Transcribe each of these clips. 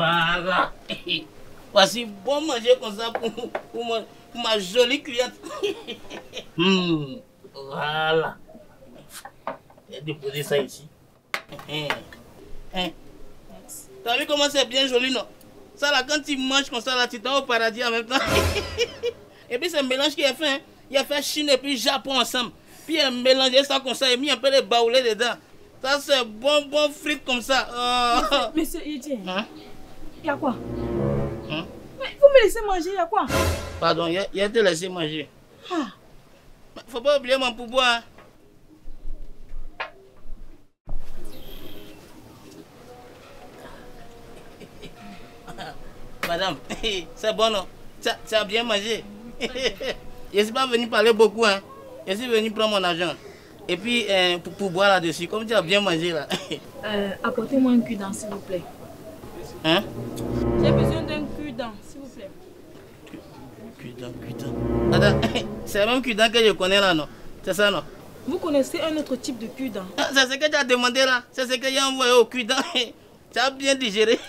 Voilà. Voici bon manger comme ça pour, pour, ma, pour ma jolie cliente. Hmm, Voilà. Je vais déposer ça ici. Hein. Hein? T'as vu comment c'est bien joli, non? Ça là, quand tu manges comme ça, là, tu t'en au paradis en même temps. et puis c'est un mélange qui est fait. Hein. Il a fait Chine et puis Japon ensemble. Puis il a mélangé ça comme ça et mis un peu de baoulés dedans. Ça c'est bon, bon frites comme ça. Oh. Monsieur Hein? Il y a quoi? Hein? Mais vous me laissez manger, il y a quoi? Pardon, il a, il a te laissé manger. Ah, Mais Faut pas oublier mon pouvoir. Madame, c'est bon, non? Tu as, tu as bien mangé. Je ne suis pas venu parler beaucoup. Hein. Je suis venu prendre mon argent. Et puis, euh, pour, pour boire là-dessus, comme tu as bien mangé là. euh, apportez-moi un cul-dent, s'il vous plaît. Hein? J'ai besoin d'un cul-dent, s'il vous plaît. C'est le même cuidant que je connais là, non? C'est ça, non? Vous connaissez un autre type de cul-dent Ah, C'est ce que tu as demandé là. C'est ce que j'ai envoyé au cuidant. Tu as bien digéré.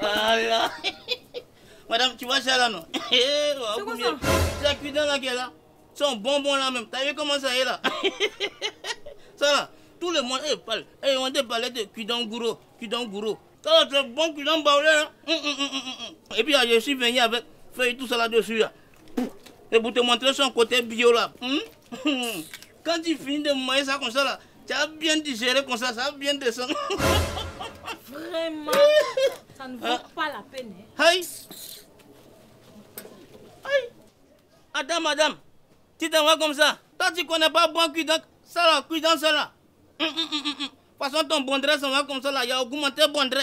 Voilà. Madame, tu vois ça là, non? C'est quoi ça? C'est cuidant là qui est là? Un bonbon là même. T'as vu comment ça est là? Ça là, tout le monde eh, parle. Eh, on te parlait de cuidant gourou. Ça là, c'est bon baoulé. Hein? Hum, hum, hum. Et puis, ah, je suis venu avec feuille tout ça là-dessus. Là. Et pour te montrer son côté bio là. Quand tu finis de manger ça comme ça là, tu as bien digéré comme ça, ça va bien descendre. Vraiment? Ça ne vaut Ah. pas la peine. hein? Aïe Aïe Attends, madame. Tu t'envoies comme ça? Toi, tu connais pas bon cuidant. Ça là, cuidant ça là. Hum, hum, hum. De toute façon, ton bondré s'en va comme ça là. Il y a augmenté bondré.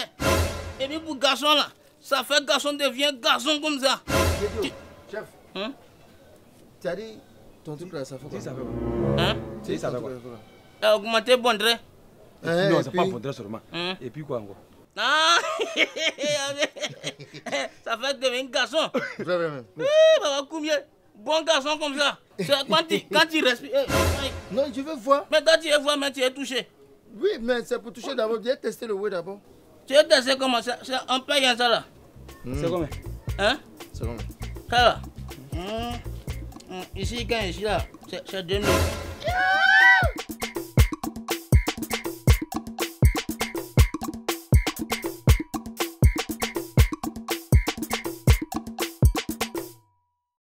Et puis pour garçon là, ça fait garçon devient garçon comme ça. Chef, Hein? Tu as dit ton truc là, ça fait quoi? Si, ça fait quoi? Hein? Si, ça fait quoi? Il a augmenté bondré. Hein, Non, c'est puis- pas Bondré seulement. Hein? Et puis quoi encore? Ah Ça fait devenir garçon. Vrai, vrai, vrai. Eh, Baba combien Bon garçon comme ça. Quand tu, quand tu respires. eh, aïe. Non, je veux voir. Mais toi, tu es voir, mais tu es touché. Oui, mais c'est pour toucher d'abord. Viens tester le weight d'abord. Tu es testé comment? Ça C'est un paye ça là. C'est combien? Hein? C'est bon. Ça là. Hum, hum, Ici, quand ici là, c'est c'est 2000.